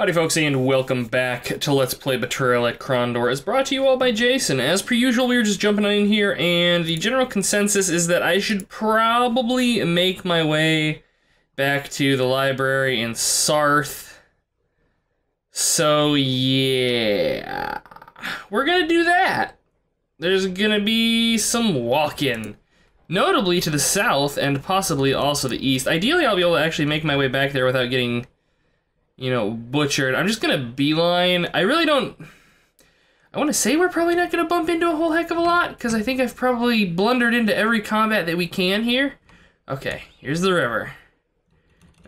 Howdy folks and welcome back to Let's Play Betrayal at Krondor. It's brought to you all by Jason. As per usual, we are just jumping in here and the general consensus is that I should probably make my way back to the library in Sarth. So yeah, we're gonna do that. There's gonna be some walking. Notably to the south and possibly also the east. Ideally, I'll be able to actually make my way back there without getting you know, butchered. I'm just gonna beeline. I really don't. I want to say we're probably not gonna bump into a whole heck of a lot because I think I've probably blundered into every combat that we can here. Okay, here's the river.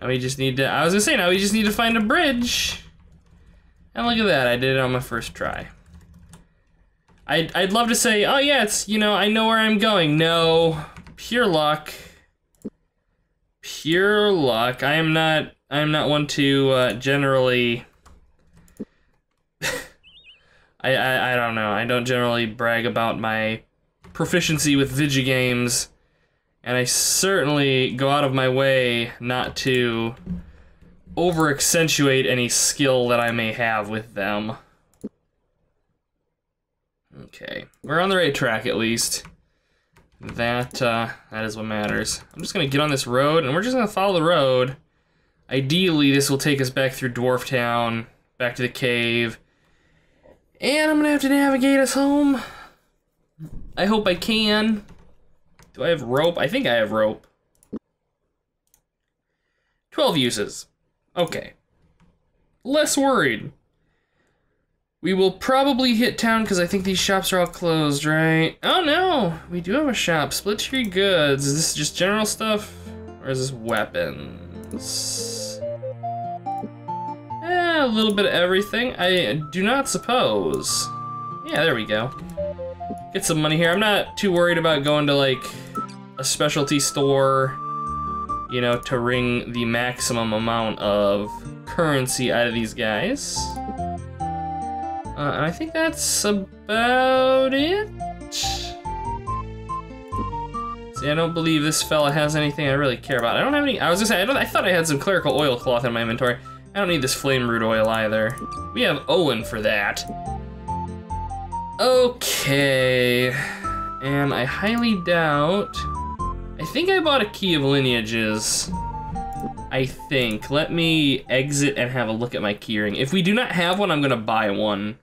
Now we just need to. I was gonna say now we just need to find a bridge. And look at that, I did it on my first try. I'd, I'd love to say, oh yeah, it's, you know, I know where I'm going. No, pure luck. Pure luck. I am not I am not one to uh, generally. I, I I don't know. I don't generally brag about my proficiency with video games, and I certainly go out of my way not to over accentuate any skill that I may have with them. Okay, we're on the right track at least. That uh, that is what matters. I'm just gonna get on this road, and we're just gonna follow the road. Ideally, this will take us back through Dwarf Town, back to the cave. And I'm gonna have to navigate us home. I hope I can. Do I have rope? I think I have rope. 12 uses. Okay. Less worried. We will probably hit town because I think these shops are all closed, right? Oh no! We do have a shop. Split tree goods. Is this just general stuff? Or is this weapons? Eh, a little bit of everything. I do not suppose. Yeah, there we go. Get some money here. I'm not too worried about going to like a specialty store, you know, to wring the maximum amount of currency out of these guys. Uh, and I think that's about it. See, I don't believe this fella has anything I really care about. I don't have any, I was gonna say, I, I thought I had some clerical oilcloth in my inventory. I don't need this flame root oil either. We have Owyn for that. Okay. And I highly doubt... I think I bought a Key of Lineages. I think. Let me exit and have a look at my keyring. If we do not have one, I'm gonna buy one.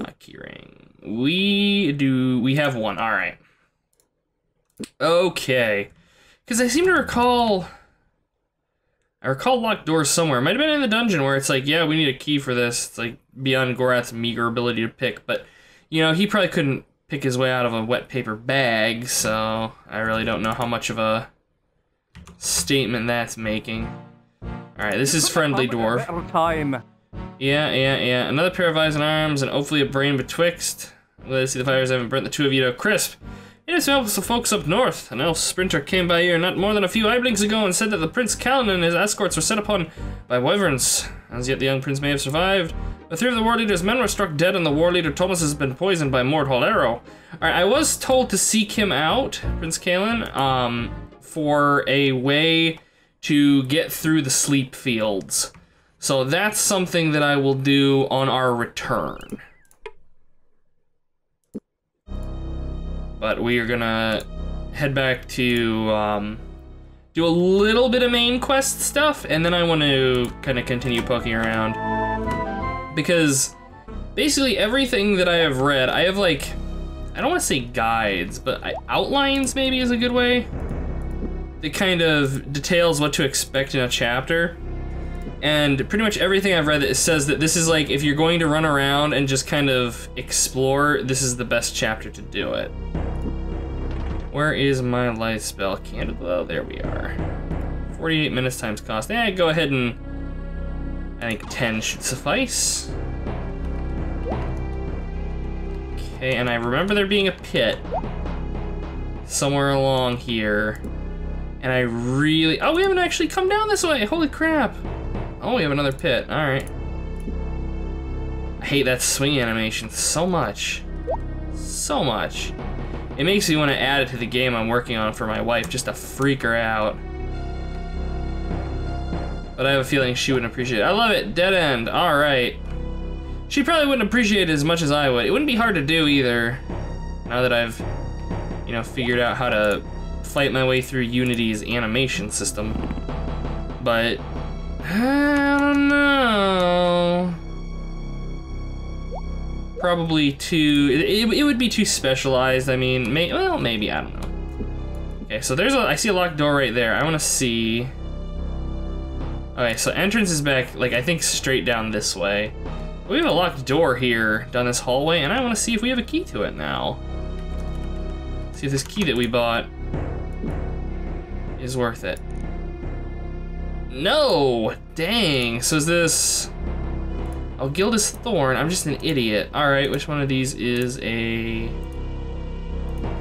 Uh, keyring. We do... We have one. Alright. Okay. Because I seem to recall... I recall locked doors somewhere. Might have been in the dungeon where it's like, yeah, we need a key for this. It's like beyond Gorath's meager ability to pick, but you know, he probably couldn't pick his way out of a wet paper bag, so I really don't know how much of a statement that's making. Alright, this is friendly dwarf. Time. Yeah, yeah, yeah. Another pair of eyes and arms, and hopefully a brain betwixt. Let's see the fires haven't burnt the two of you to a crisp. It is helps the folks up north. An elf sprinter came by here not more than a few evenings ago and said that the Prince Calin and his escorts were set upon by wyverns. As yet, the young prince may have survived. But three of the war leader's men were struck dead, and the war leader Tomas has been poisoned by Moredhel arrow. Alright, I was told to seek him out, Prince Calin, um, for a way to get through the sleep fields. So that's something that I will do on our return. But we are gonna head back to um, do a little bit of main quest stuff, and then I want to kind of continue poking around. Because basically everything that I have read, I have like, I don't want to say guides, but I, outlines maybe is a good way. It kind of details what to expect in a chapter. And pretty much everything I've read that says that this is like, if you're going to run around and just kind of explore, this is the best chapter to do it. Where is my light spell candle? Oh, there we are. 48 minutes times cost. Eh, go ahead and... I think 10 should suffice. Okay, and I remember there being a pit somewhere along here. And I really... Oh, we haven't actually come down this way! Holy crap! Oh, we have another pit. Alright. I hate that swing animation so much. So much. It makes me want to add it to the game I'm working on for my wife, just to freak her out. But I have a feeling she wouldn't appreciate it. I love it. Dead end. All right. She probably wouldn't appreciate it as much as I would. It wouldn't be hard to do either. Now that I've, you know, figured out how to fight my way through Unity's animation system. But, I don't know. Probably too, it, it would be too specialized. I mean, may, well, maybe, I don't know. Okay, so there's a, I see a locked door right there. I wanna see. Okay, so entrance is back, like, I think straight down this way. We have a locked door here down this hallway, and I want to see if we have a key to it now. See if this key that we bought is worth it. No! Dang, so is this... Oh, Gildas Thorn, I'm just an idiot. Alright, which one of these is a...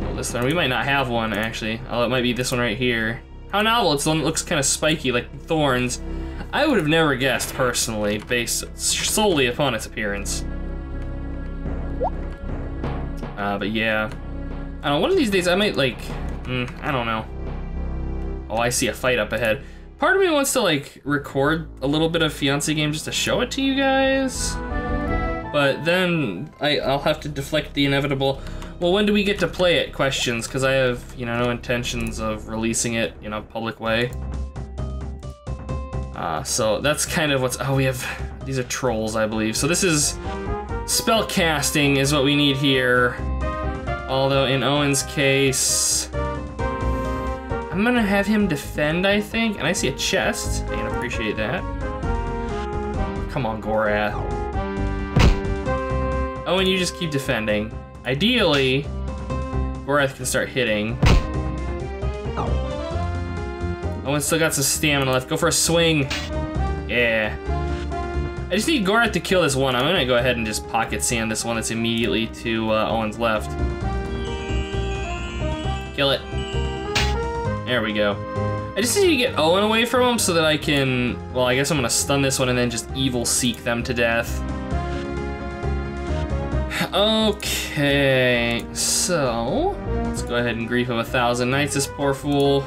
Gildas Thorn, we might not have one, actually. Oh, it might be this one right here. How novel, it's the one that looks kind of spiky, like thorns. I would have never guessed, personally, based solely upon its appearance. Uh, but yeah. I don't know, one of these days I might, like, mm, I don't know. Oh, I see a fight up ahead. Part of me wants to, like, record a little bit of Fiancé game just to show it to you guys. But then I, I'll have to deflect the inevitable, well, when do we get to play it questions, because I have, you know, no intentions of releasing it in a public way. Uh, so that's kind of what's, oh, we have, these are trolls, I believe. So this is, spell casting is what we need here. Although in Owyn's case, I'm gonna have him defend, I think. And I see a chest, I can appreciate that. Come on, Gorath. Oh, and you just keep defending. Ideally, Gorath can start hitting. Owyn still got some stamina left. Go for a swing. Yeah. I just need Gorath to kill this one. I'm gonna go ahead and just pocket sand this one that's immediately to uh, Owyn's left. Kill it. There we go. I just need to get Owyn away from him so that I can... Well, I guess I'm gonna stun this one and then just evil seek them to death. Okay, so... Let's go ahead and grief him a thousand nights, this poor fool.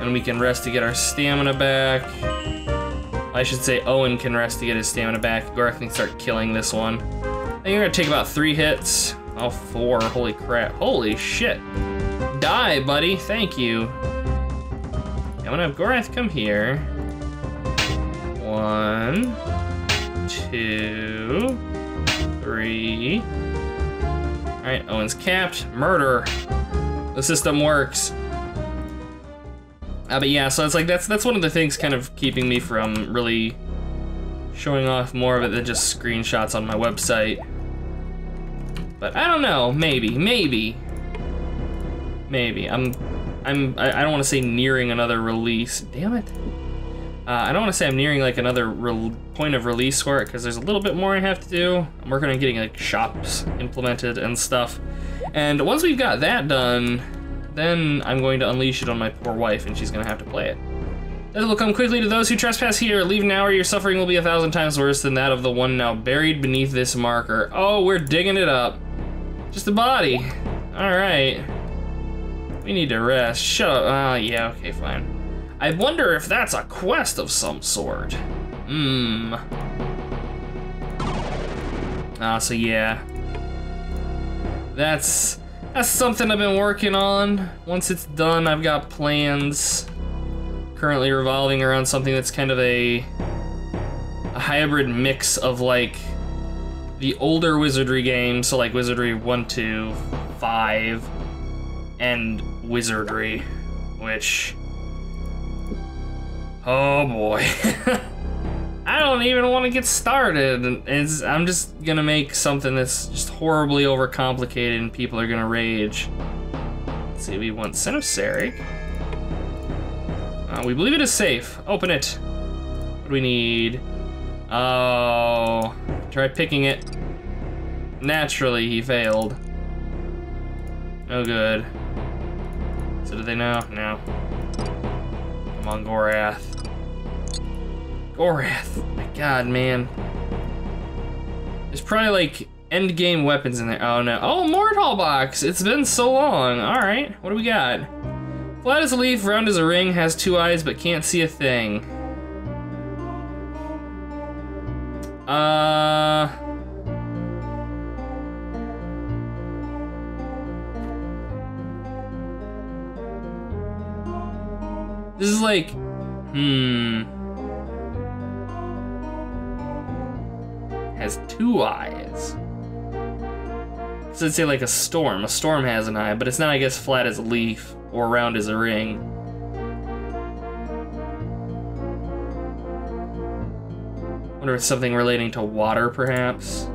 And we can rest to get our stamina back. I should say Owyn can rest to get his stamina back. Gorath can start killing this one. I think we're gonna take about three hits. Oh, four, holy crap. Holy shit. Die, buddy, thank you. I'm gonna have Gorath come here. One, two, three. All right, Owyn's capped. Murder. The system works. Uh, but yeah, so it's like that's that's one of the things kind of keeping me from really showing off more of it than just screenshots on my website. But I don't know, maybe, maybe, maybe. I'm, I'm, I, don't want to say nearing another release. Damn it. Uh, I don't want to say I'm nearing like another point of release for it because there's a little bit more I have to do. I'm working on getting like shops implemented and stuff. And once we've got that done, then I'm going to unleash it on my poor wife and she's gonna have to play it. Death will come quickly to those who trespass here. Leave now or your suffering will be a thousand times worse than that of the one now buried beneath this marker. Oh, we're digging it up. Just a body. All right. We need to rest. Shut up. Oh, yeah, okay, fine. I wonder if that's a quest of some sort. Hmm. Ah, so yeah. That's that's something I've been working on. Once it's done, I've got plans currently revolving around something that's kind of a, a hybrid mix of like the older Wizardry games, so like Wizardry 1, 2, 5, and Wizardry, which... Oh boy. I don't even want to get started. It's, I'm just gonna make something that's just horribly overcomplicated and people are gonna rage. Let's see, we want Sin. Uh, we believe it is safe. Open it. What do we need? Oh, try picking it. Naturally, he failed. Oh, good. So do they know? No. Come on, Gorath. Gorath! My god, man. There's probably like end game weapons in there. Oh no. Oh, Mortal box! It's been so long. Alright, what do we got? Flat as a leaf, round as a ring, has two eyes but can't see a thing. Uh. This is like, hmm. Has two eyes. So it'd say like a storm. A storm has an eye, but it's not, I guess, flat as a leaf or round as a ring. Wonder if it's something relating to water, perhaps.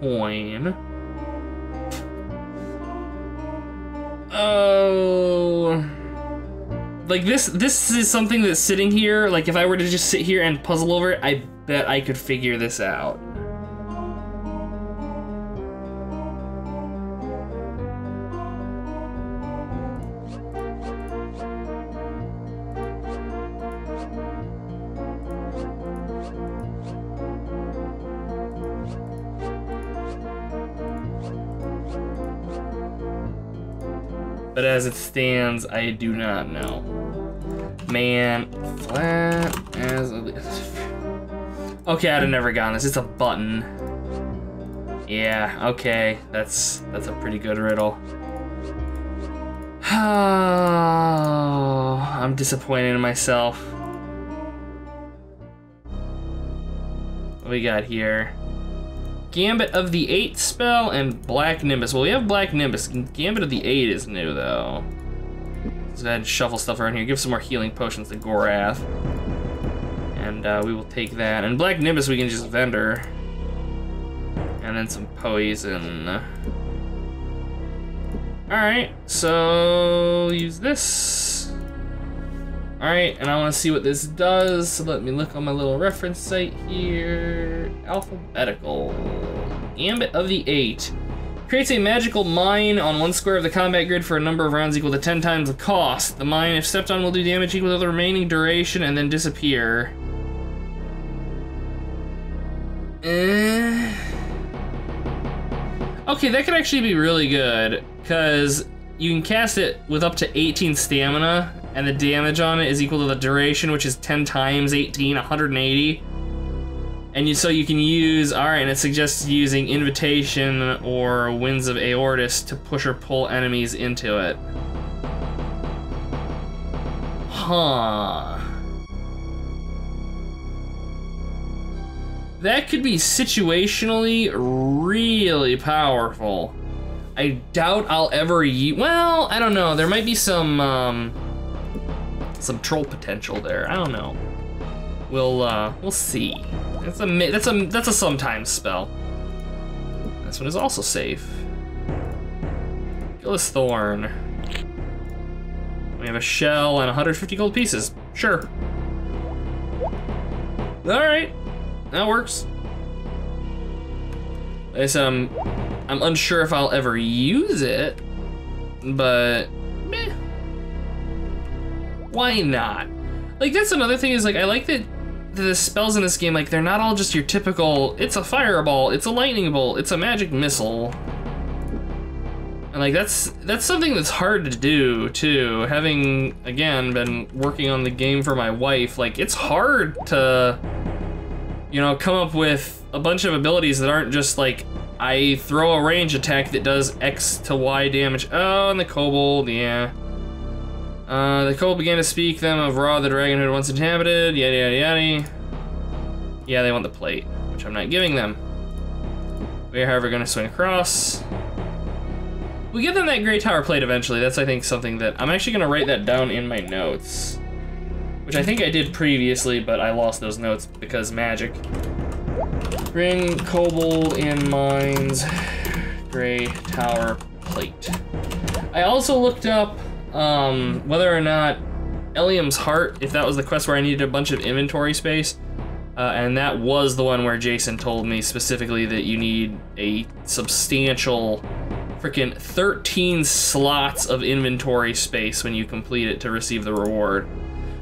Coin. Oh. Like this this is something that's sitting here, like if I were to just sit here and puzzle over it, I bet I could figure this out. As it stands, I do not know. Man, flat as a Okay, I'd have never gotten this. It's a button. Yeah, okay. That's that's a pretty good riddle. Oh, I'm disappointed in myself. What we got here? Gambit of the Eight spell and Black Nimbus. Well, we have Black Nimbus. Gambit of the Eight is new, though. Let's go ahead and shuffle stuff around here. Give some more healing potions to Gorath. And uh, we will take that. And Black Nimbus we can just vendor. And then some poison. Alright, so use this. Alright, and I want to see what this does, so let me look on my little reference site here. Alphabetical. Gambit of the Eight. Creates a magical mine on one square of the combat grid for a number of rounds equal to 10 times the cost. The mine, if stepped on, will do damage equal to the remaining duration and then disappear. Eh. Okay, that could actually be really good, because you can cast it with up to 18 stamina, and the damage on it is equal to the duration, which is 10 times 18, 180. And you, so you can use, all right, and it suggests using Invitation or Winds of Eortis to push or pull enemies into it. Huh. That could be situationally really powerful. I doubt I'll ever use, well, I don't know. There might be some, um, some troll potential there. I don't know. We'll, uh, we'll see. That's a, that's a, that's a sometimes spell. This one is also safe. Gillis Thorn. We have a shell and 150 gold pieces. Sure. All right. That works. I'm, I'm unsure if I'll ever use it, but meh. Why not? Like that's another thing is like I like that the spells in this game like they're not all just your typical. It's a fireball. It's a lightning bolt. It's a magic missile. And like that's that's something that's hard to do too. Having again been working on the game for my wife, like it's hard to you know, come up with a bunch of abilities that aren't just like, I throw a range attack that does X to Y damage. Oh, and the kobold, yeah. Uh, the kobold began to speak them of Ra, the dragon had once inhabited, yada yada yada. Yeah, they want the plate, which I'm not giving them. We are, however, gonna swing across. We give them that Grey Tower plate eventually. That's, I think, something that, I'm actually gonna write that down in my notes which I think I did previously, but I lost those notes because magic. Bring Kobold in Mines, Grey Tower Plate. I also looked up um, whether or not Eliam's Heart, if that was the quest where I needed a bunch of inventory space, uh, and that was the one where Jason told me specifically that you need a substantial freaking 13 slots of inventory space when you complete it to receive the reward.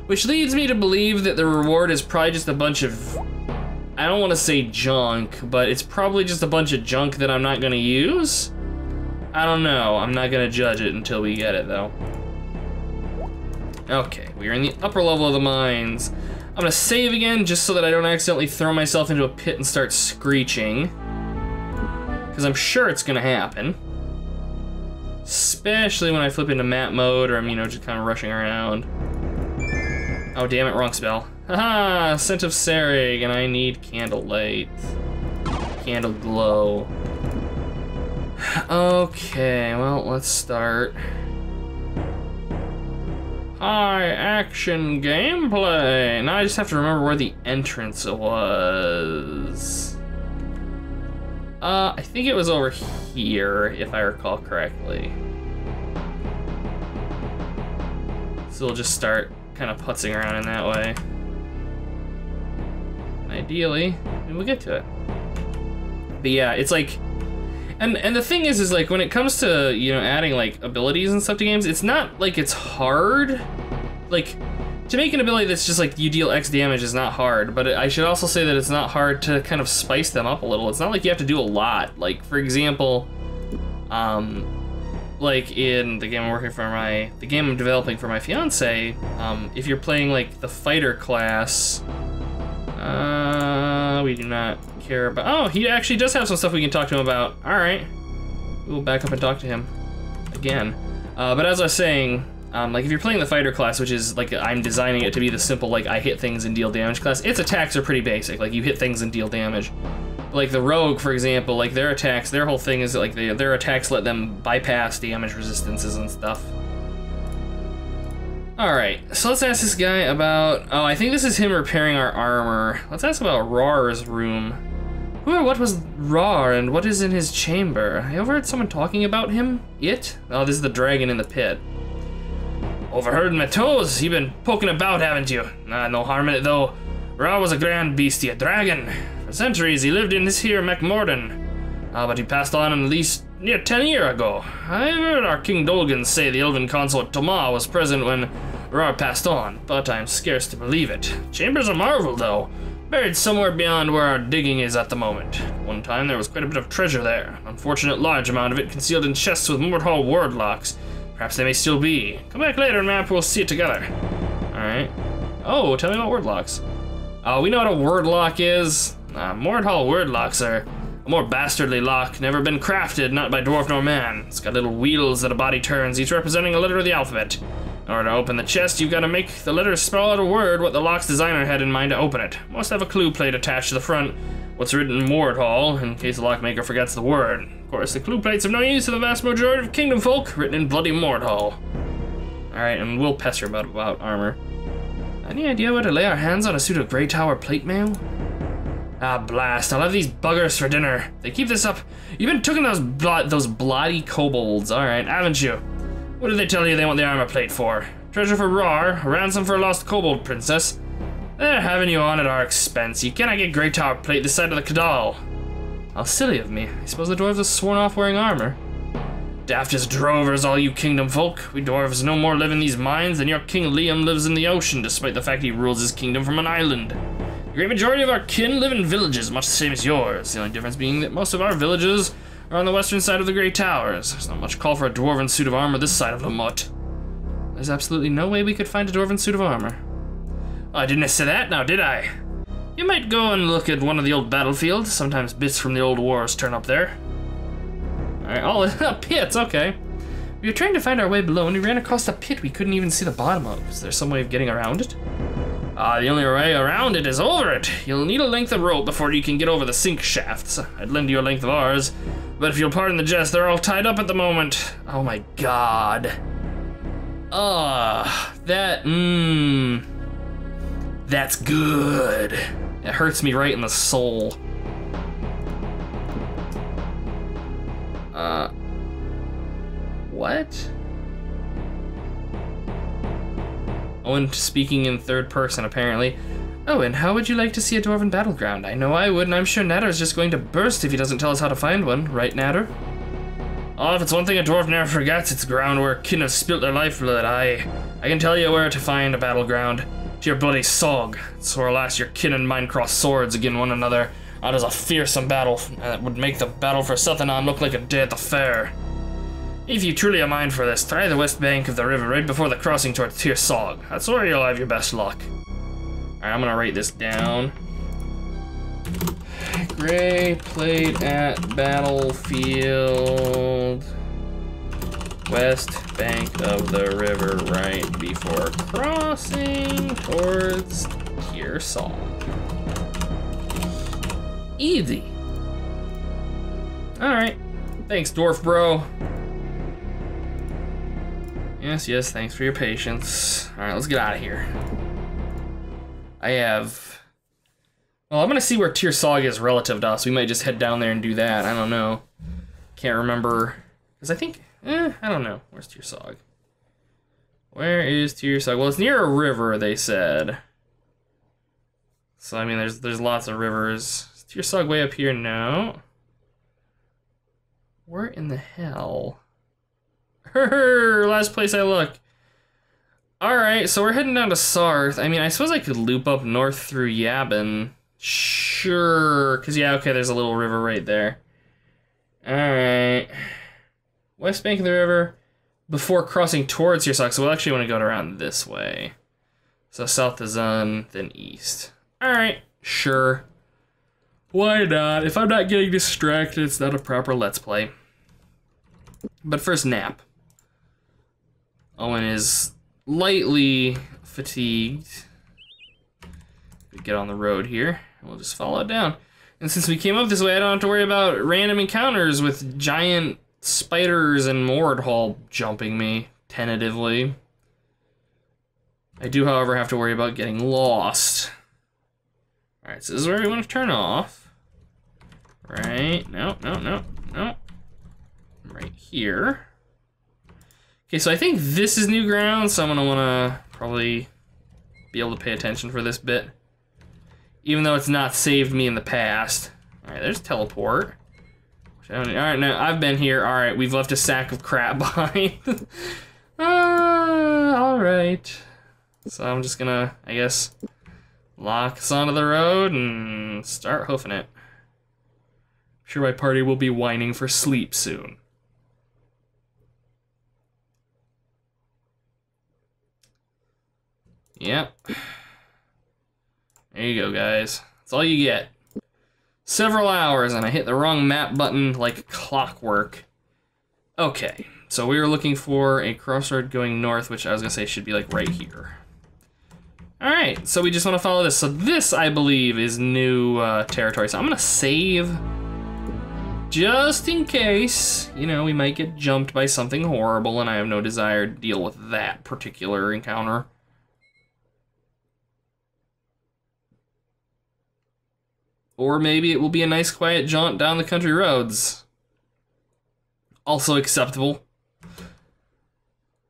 Which leads me to believe that the reward is probably just a bunch of, I don't want to say junk, but it's probably just a bunch of junk that I'm not gonna use. I don't know. I'm not gonna judge it until we get it, though. Okay, we are in the upper level of the mines. I'm gonna save again just so that I don't accidentally throw myself into a pit and start screeching. Because I'm sure it's gonna happen. Especially when I flip into map mode or I'm, you know, just kind of rushing around. Oh, damn it, wrong spell. Haha, Scent of Sarig, and I need Candlelight. Candle Glow. Okay, well, let's start. High action gameplay. Now I just have to remember where the entrance was. Uh, I think it was over here, if I recall correctly. So we'll just start kind of putzing around in that way. And ideally, we'll get to it. But yeah, it's like, and and the thing is, is like when it comes to you know adding like abilities and stuff to games, it's not like it's hard. Like to make an ability that's just like you deal X damage is not hard, but I should also say that it's not hard to kind of spice them up a little. It's not like you have to do a lot. Like for example, um, like in the game I'm working for my, the game I'm developing for my fiance, um, if you're playing like the fighter class, uh, we do not care about, oh, he actually does have some stuff we can talk to him about. All right, we'll back up and talk to him again. Uh, but as I was saying, um, like if you're playing the fighter class, which is like I'm designing it to be the simple like I hit things and deal damage class, its attacks are pretty basic. Like you hit things and deal damage. Like the rogue, for example, like their attacks, their whole thing is like they, their attacks let them bypass damage resistances and stuff. All right, so let's ask this guy about. Oh, I think this is him repairing our armor. Let's ask about Rar's room. Who or what was Rar and what is in his chamber? I overheard someone talking about him. It? Oh, this is the dragon in the pit. Overheard my toes. You've been poking about, haven't you? Nah, no harm in it though. Ra was a grand beastie, a dragon. For centuries he lived in this here Mac Mordain. Ah, but he passed on at least near ten year ago. I heard our King Dolgan say the elven consort Toma was present when Ra passed on, but I'm scarce to believe it. Chamber's a marvel though. Buried somewhere beyond where our digging is at the moment. One time there was quite a bit of treasure there. An unfortunate large amount of it concealed in chests with Moredhel word locks. Perhaps they may still be. Come back later and map we'll see it together. Alright. Oh, tell me about word locks. Oh, we know what a word lock is. Uh, Moredhel word locks are a more bastardly lock, never been crafted, not by dwarf nor man. It's got little wheels that a body turns, each representing a letter of the alphabet. In order to open the chest, you've got to make the letters spell out a word what the lock's designer had in mind to open it. Must have a clue plate attached to the front, what's written in Moredhel, in case the lockmaker forgets the word. Of course, the clue plates have no use to the vast majority of kingdom folk, written in bloody Moredhel. Alright, and we'll pester about, about armor. Any idea where to lay our hands on a suit of Grey Tower plate mail? Ah, blast. I'll have these buggers for dinner. They keep this up. You've been taking those blo those bloody kobolds, alright, haven't you? What did they tell you they want the armor plate for? Treasure for Rar, a ransom for a lost kobold princess. They're having you on at our expense. You cannot get Grey Tower plate this side of the Cadal. How silly of me. I suppose the dwarves have sworn off wearing armor. Daft as drovers, all you kingdom folk. We dwarves no more live in these mines than your King Lyam lives in the ocean, despite the fact he rules his kingdom from an island. The great majority of our kin live in villages, much the same as yours. The only difference being that most of our villages are on the western side of the Great Towers. There's not much call for a dwarven suit of armor this side of the moat. There's absolutely no way we could find a dwarven suit of armor. I didn't say that now, did I? You might go and look at one of the old battlefields. Sometimes bits from the old wars turn up there. Alright, oh, pits, okay. We were trying to find our way below and we ran across a pit we couldn't even see the bottom of. Is there some way of getting around it? Ah, uh, the only way around it is over it. You'll need a length of rope before you can get over the sink shafts. I'd lend you a length of ours, but if you'll pardon the jest, they're all tied up at the moment. Oh my god. Ah, that, mmm. That's good. It hurts me right in the soul. Uh, what? Owyn speaking in third person, apparently. Oh, and how would you like to see a dwarven battleground? I know I would, and I'm sure Natter is just going to burst if he doesn't tell us how to find one, right, Natter? Oh, if it's one thing a dwarf never forgets, it's ground where kin have spilt their lifeblood. I, I can tell you where to find a battleground. to your bloody sog, so alas your kin and mine cross swords again one another. That is a fearsome battle, and it would make the battle for Sethanon look like a day at the fair. If you truly are mind for this, try the west bank of the river right before the crossing towards Tyr-Sog. That's where you'll have your best luck. Alright, I'm gonna write this down. Gray played at battlefield west bank of the river right before crossing towards Sog. Easy. Alright. Thanks, Dwarf Bro. Yes, yes, thanks for your patience. Alright, let's get out of here. I have... Well, I'm gonna see where Tyr-Sog is relative to us. We might just head down there and do that. I don't know. Can't remember. Because I think... Eh, I don't know. Where's Tyr-Sog? Where is Tyr-Sog? Well, it's near a river, they said. So, I mean, there's there's lots of rivers. Is way up here? No. Where in the hell? Her last place I look. Alright, so we're heading down to Sarth. I mean, I suppose I could loop up north through Yabon. Sure. Because, yeah, okay, there's a little river right there. Alright. West bank of the river before crossing towards your So we'll actually want to go around this way. So south is on, then east. Alright, sure. Why not? If I'm not getting distracted, it's not a proper Let's Play. But first, nap. Owyn is lightly fatigued. We get on the road here. and We'll just follow it down. And since we came up this way, I don't have to worry about random encounters with giant spiders and Moredhel jumping me, tentatively. I do, however, have to worry about getting lost. Alright, so this is where we want to turn off. Right, no, no, no, no. Right here. Okay, so I think this is new ground, so I'm gonna wanna probably be able to pay attention for this bit. Even though it's not saved me in the past. Alright, there's teleport. Alright, now I've been here. Alright, we've left a sack of crap behind. uh, alright. So I'm just gonna, I guess, lock us onto the road and start hoofing it. I'm sure my party will be whining for sleep soon. Yep. There you go, guys. That's all you get. Several hours, and I hit the wrong map button like clockwork. Okay, so we were looking for a crossroad going north, which I was gonna say should be like right here. All right, so we just wanna follow this. So this, I believe, is new uh, territory. So I'm gonna save just in case, you know, we might get jumped by something horrible and I have no desire to deal with that particular encounter. Or maybe it will be a nice quiet jaunt down the country roads. Also acceptable.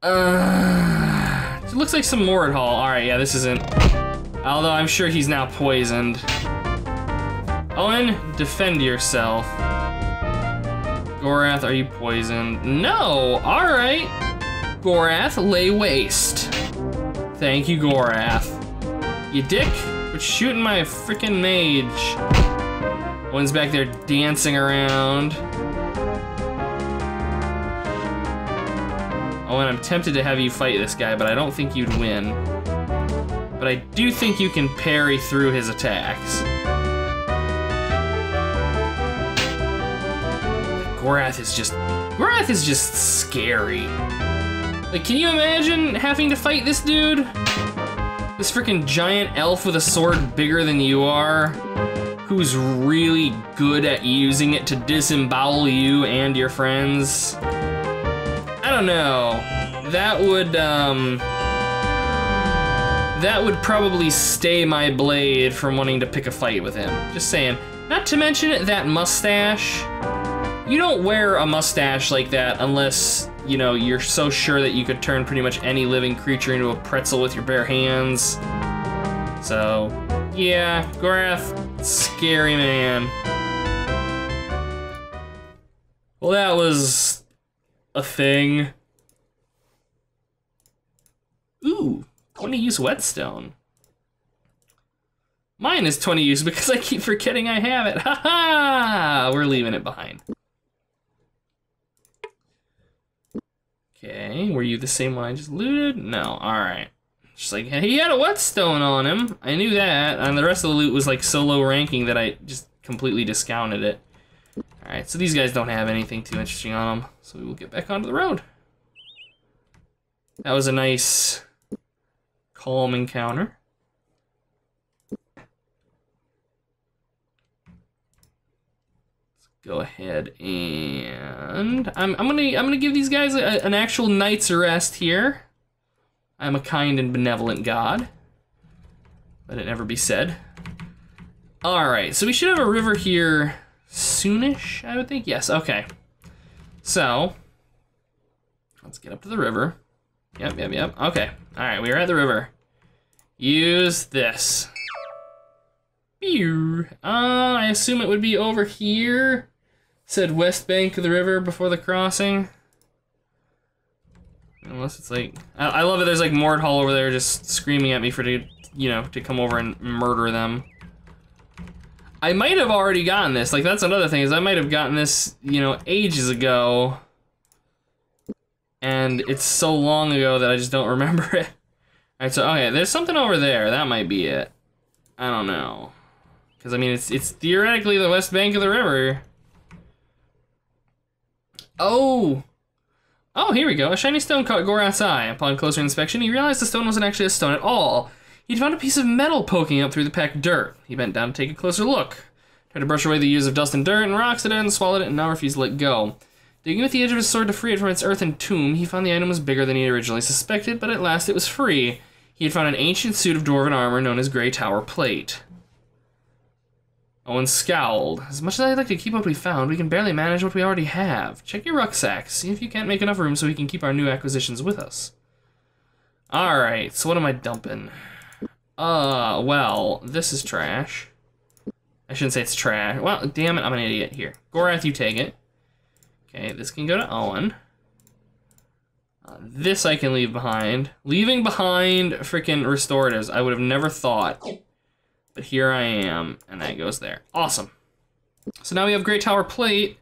Uh, it looks like some Moredhel. Alright, yeah, this isn't... Although I'm sure he's now poisoned. Owyn, defend yourself. Gorath, are you poisoned? No! Alright! Gorath, lay waste. Thank you, Gorath. You dick? Quit shooting my freaking mage. One's back there dancing around. Oh, and I'm tempted to have you fight this guy, but I don't think you'd win. But I do think you can parry through his attacks. Gorath is just... Gorath is just scary. Like, can you imagine having to fight this dude? This freaking giant elf with a sword bigger than you are, who's really good at using it to disembowel you and your friends. I don't know. That would, um... That would probably stay my blade from wanting to pick a fight with him. Just saying. Not to mention that mustache. You don't wear a mustache like that unless you know, you're so sure that you could turn pretty much any living creature into a pretzel with your bare hands. So, yeah, Gorath, scary man. Well, that was a thing. Ooh, I want to use whetstone. Mine is 20 use because I keep forgetting I have it. Ha ha! We're leaving it behind. Okay, were you the same one I just looted? No, alright. Just like, he had a whetstone on him. I knew that. And the rest of the loot was like so low ranking that I just completely discounted it. Alright, so these guys don't have anything too interesting on them. So we will get back onto the road. That was a nice, calm encounter. Let's go ahead and I'm, I'm gonna I'm gonna give these guys a, an actual night's rest here. I'm a kind and benevolent God. Let it never be said. All right, so we should have a river here soonish, I would think. Yes, okay. So let's get up to the river. Yep, yep, yep. Okay. All right, we are at the river. Use this. Uh, I assume it would be over here said west bank of the river before the crossing. Unless it's like, I, I love it. There's like Moredhel over there just screaming at me for to, you know, to come over and murder them. I might have already gotten this. Like that's another thing is I might have gotten this, you know, ages ago. And it's so long ago that I just don't remember it. Alright, so okay, there's something over there. That might be it. I don't know. Because I mean, it's it's theoretically the west bank of the river. Oh! Oh, here we go. A shiny stone caught Gorath's eye. Upon closer inspection, he realized the stone wasn't actually a stone at all. He'd found a piece of metal poking up through the packed dirt. He bent down to take a closer look. Tried to brush away the years of dust and dirt and rocks it in, swallowed it, and now refused to let go. Digging with the edge of his sword to free it from its earthen tomb, he found the item was bigger than he originally suspected, but at last it was free. He had found an ancient suit of dwarven armor known as Grey Tower Plate. Owyn scowled. As much as I'd like to keep what we found, we can barely manage what we already have. Check your rucksack. See if you can't make enough room so we can keep our new acquisitions with us. Alright, so what am I dumping? Uh, well, this is trash. I shouldn't say it's trash. Well, damn it, I'm an idiot. Here. Gorath, you take it. Okay, this can go to Owyn. Uh, this I can leave behind. Leaving behind freaking restoratives, I would have never thought but here I am, and that goes there. Awesome. So now we have Great Tower Plate,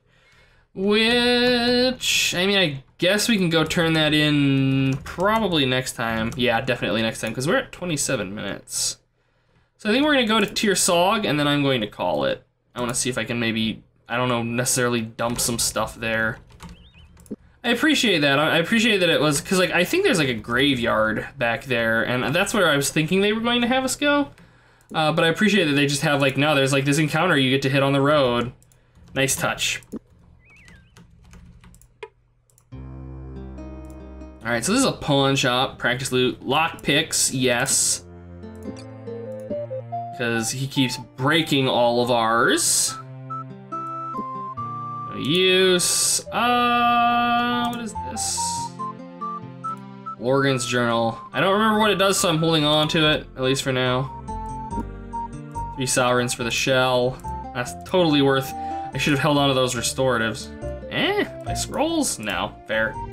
which, I mean, I guess we can go turn that in probably next time. Yeah, definitely next time, because we're at 27 minutes. So I think we're going to go to Tyr-Sog, and then I'm going to call it. I want to see if I can maybe, I don't know, necessarily dump some stuff there. I appreciate that. I appreciate that it was, because, like, I think there's, like, a graveyard back there, and that's where I was thinking they were going to have us go. Uh, but I appreciate that they just have like, no, there's like this encounter you get to hit on the road. Nice touch. Alright, so this is a pawn shop, practice loot, lock picks, yes. Because he keeps breaking all of ours. No use. Uh, what is this? Lorgan's journal. I don't remember what it does, so I'm holding on to it, at least for now. Three sovereigns for the shell. That's totally worth. I should have held on to those restoratives. Eh, my scrolls? No, fair.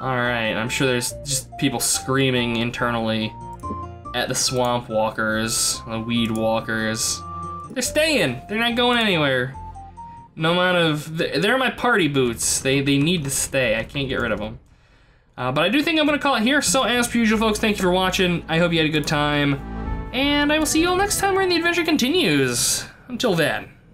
Alright, I'm sure there's just people screaming internally at the swamp walkers, the weed walkers. They're staying. They're not going anywhere. No amount of they're my party boots. They they need to stay. I can't get rid of them. Uh, but I do think I'm gonna call it here. So as per usual, folks, thank you for watching. I hope you had a good time. And I will see you all next time when the adventure continues. Until then.